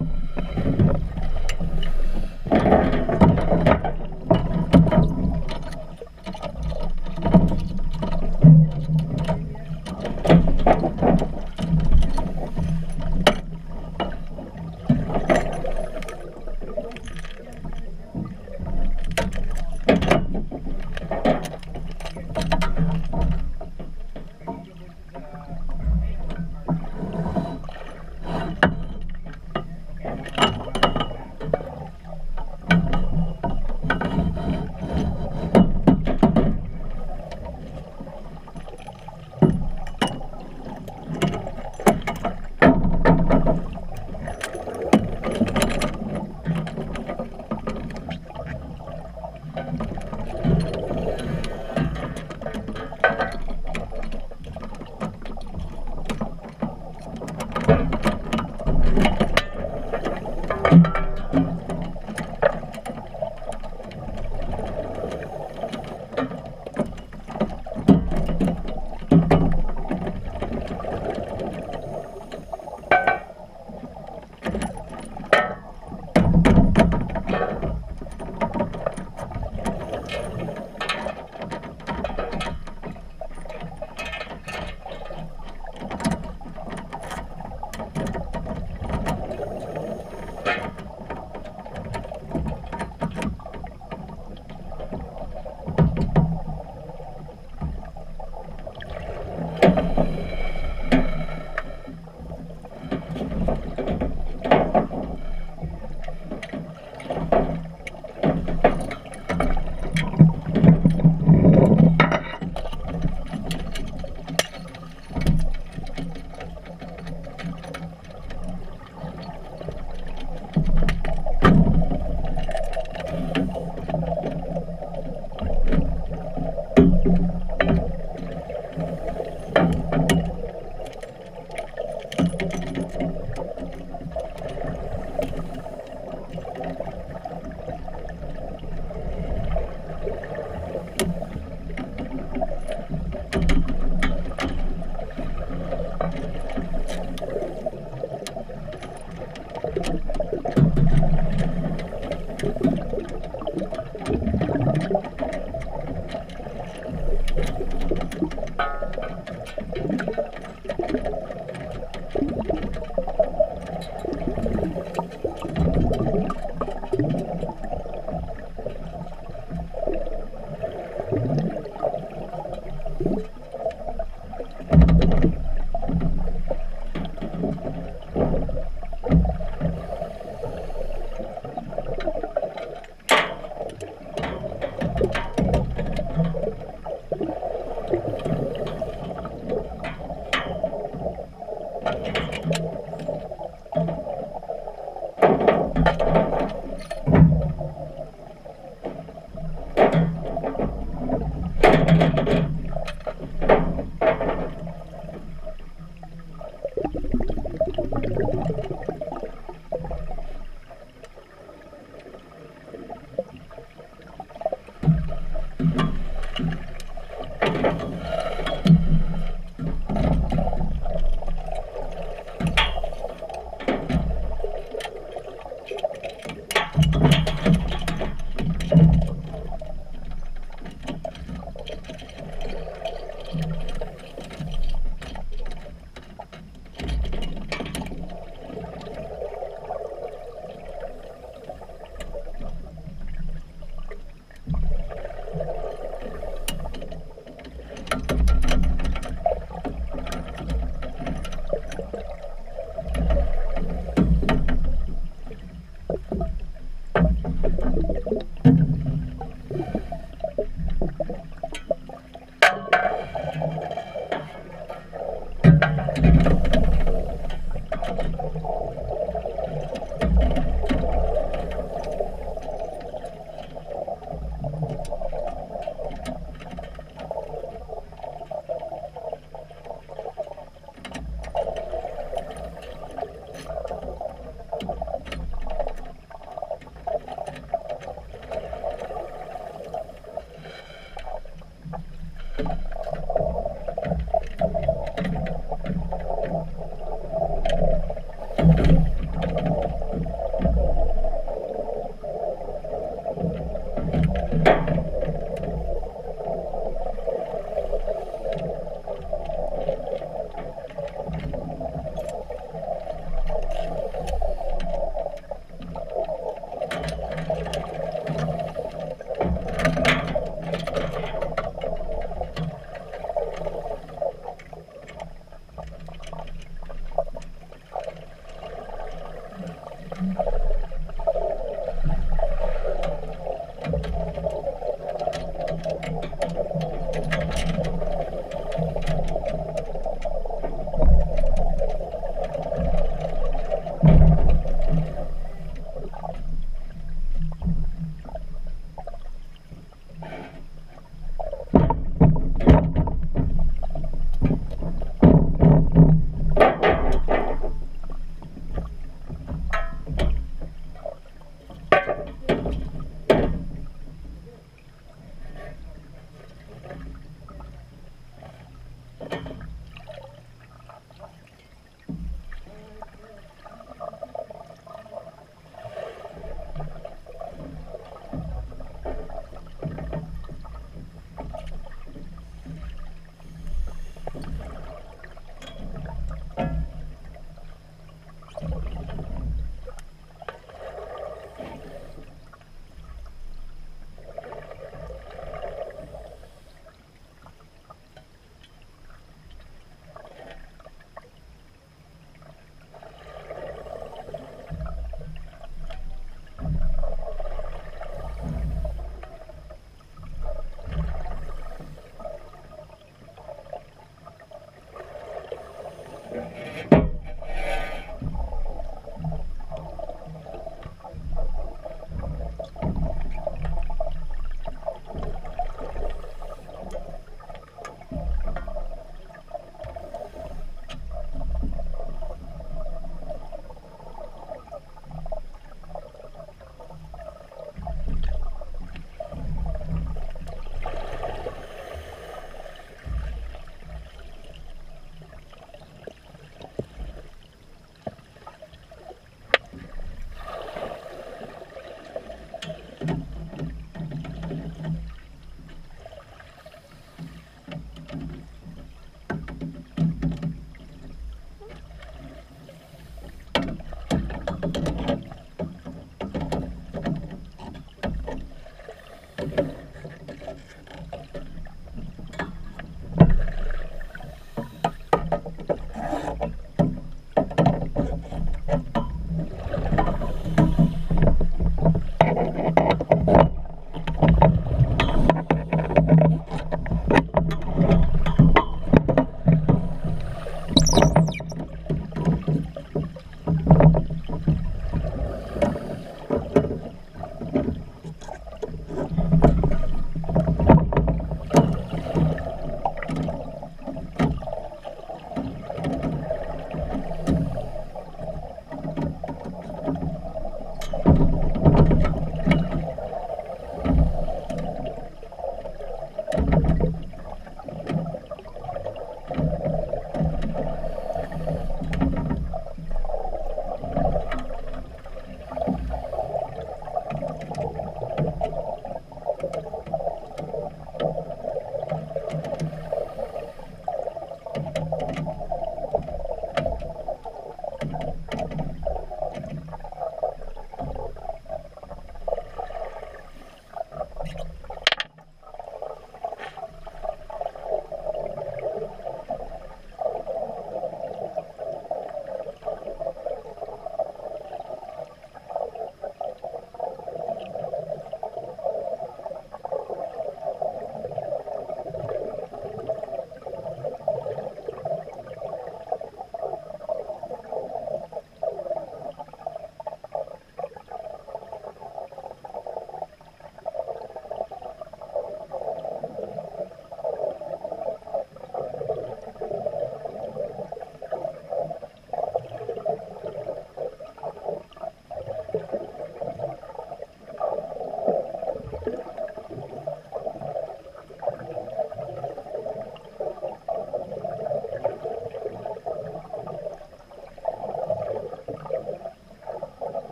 Thank you. Thank you. Thank